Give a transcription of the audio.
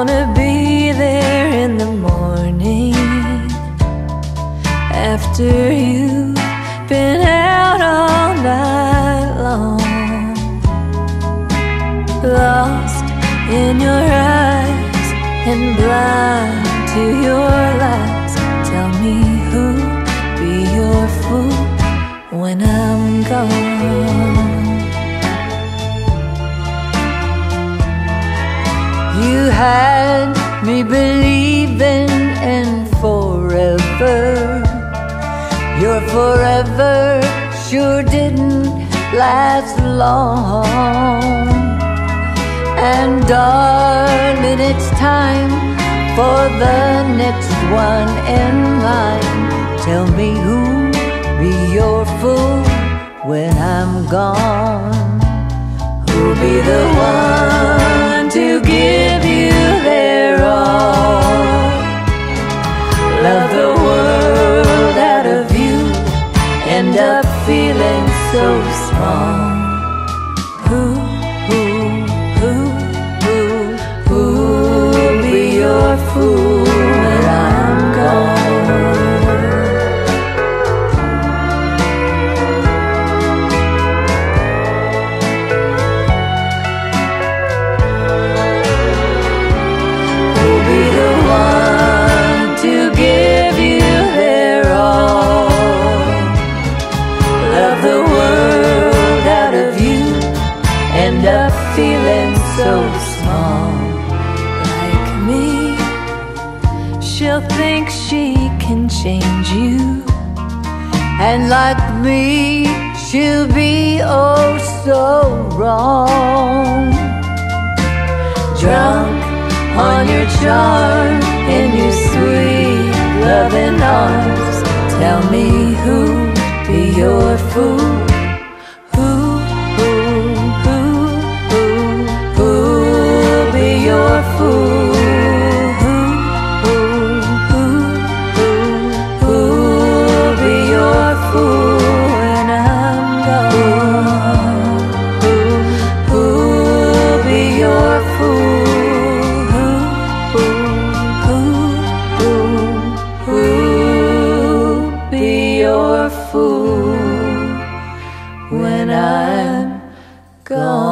wanna be there in the morning after you've been out all night long, lost in your eyes and blind to your lies. Tell me who'll be your fool when I'm gone. You had me believing in forever. Your forever sure didn't last long. And darling, it's time for the next one in line. Tell me who'll be your fool when I'm gone. Who'll be the one to give you their all? Love the world out of you, end up feeling so small. Who, feeling so small. Like me, she'll think she can change you. And like me, she'll be oh so wrong drunk on your charm in your sweet loving arms. Tell me who be your fool. fool when I'm gone.